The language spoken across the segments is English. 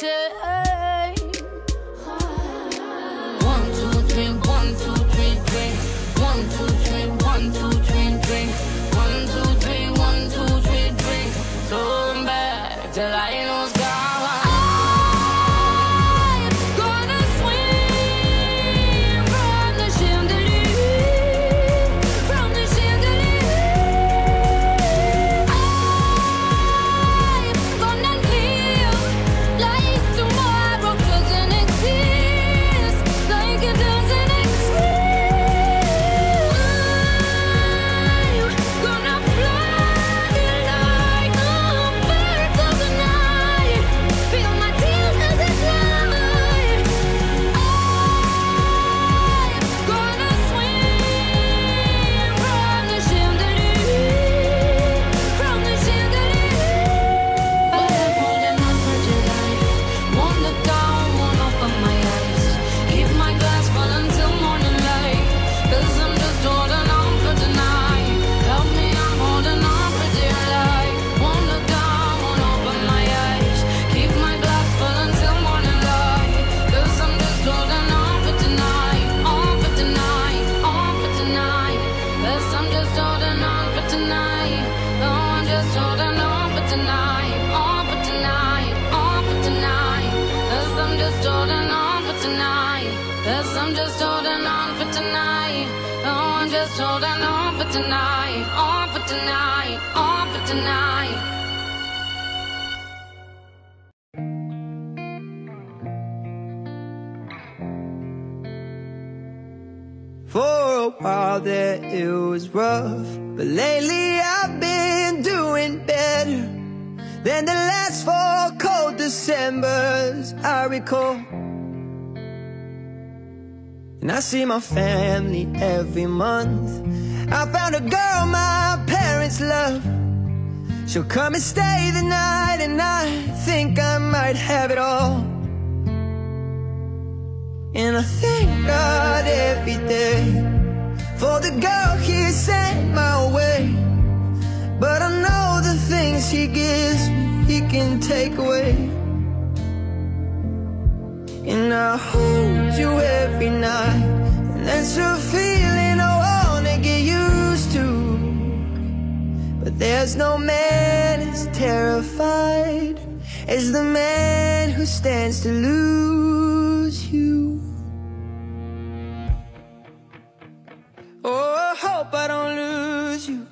Comes Cause I'm just holding on for tonight. Oh, I'm just holding on for tonight. On for tonight, on for tonight. For a while there it was rough, but lately I've been doing better than the last four cold Decembers I recall. And I see my family every month. I found a girl my parents love. She'll come and stay the night, and I think I might have it all. And I thank God every day for the girl He sent my way. But I know the things He gives me, He can take away. And I hold you every night, and that's a feeling I wanna get used to. But there's no man as terrified as the man who stands to lose you. Oh, I hope I don't lose you.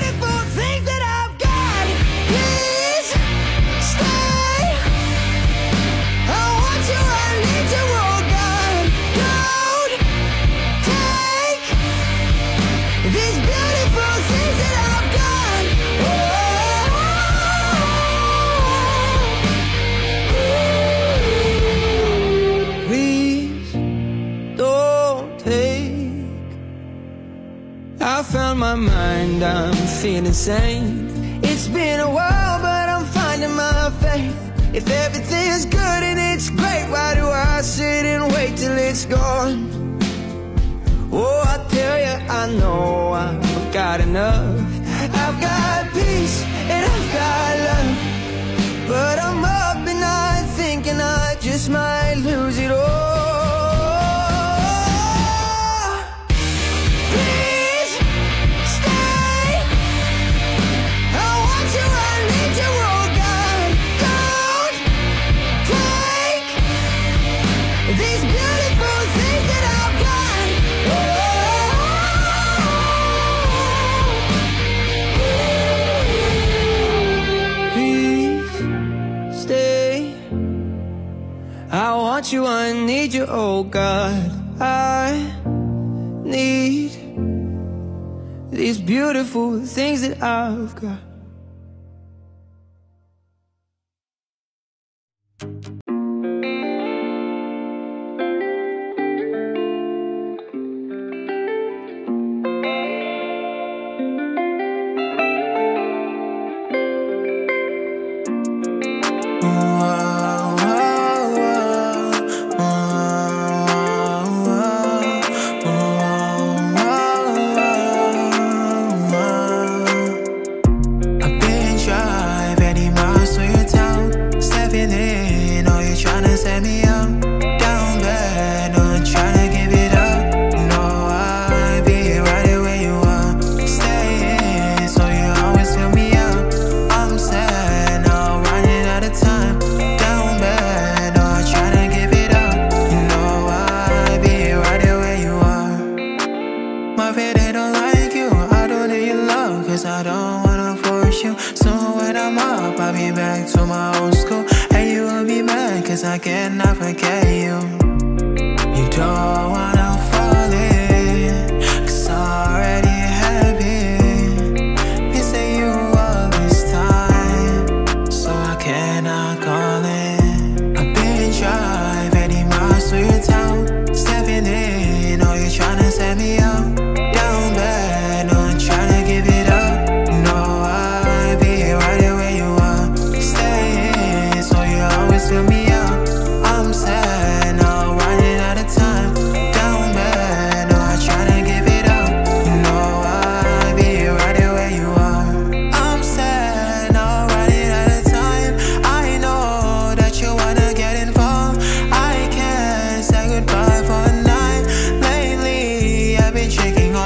insane. It's been a while but I'm finding my faith. If everything's good and it's great Why do I sit and wait till it's gone? Oh, I tell you, I know I've got enough. I've got peace and I've got love. But I'm up and I'm thinking I just might lose it all. I want you, I need you, oh God. I need these beautiful things that I've got. Oh, and I forget you. You don't wanna.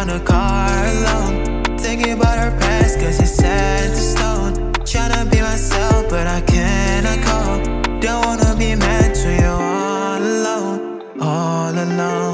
a car alone. Thinking about her past cause it's set to stone. Tryna be myself but I cannot cope Don't wanna be mad to you all alone. All alone.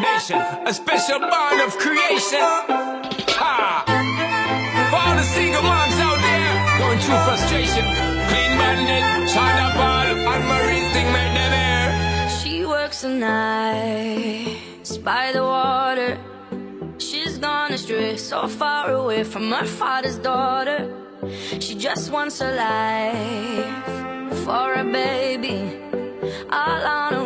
transformation, a special bond of creation. Ha! For all the single moms out there going through frustration, clean minded, China ball, and marine thing made them. She works the night by the water. She's gone astray, so far away from her father's daughter. She just wants a life for a baby, all on her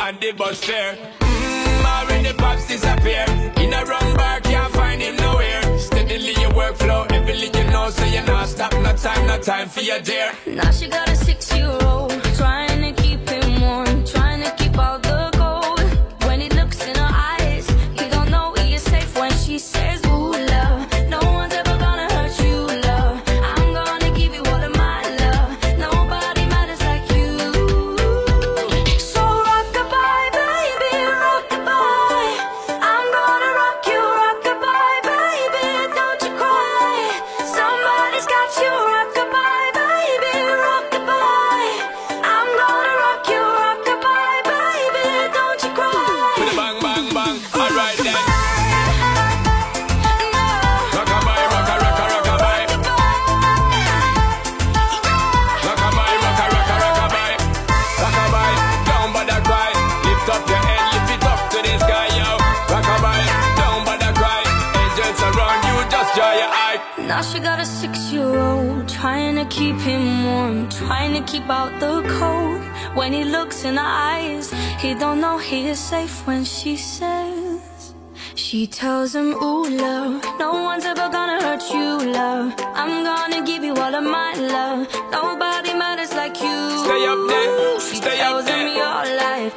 and the bus fare. Mmm, already pops disappear. In a wrong bar, can't find him nowhere. Steadily your workflow, everything you know, so you're not stop, no time, no time for your dear. Now she got a six-year-old keep him warm, trying to keep out the cold. When he looks in her eyes, he don't know he is safe when she says. She tells him, ooh, love, no one's ever gonna hurt you, love. I'm gonna give you all of my love. Nobody matters like you. Stay up there, She stay up tells him there. your life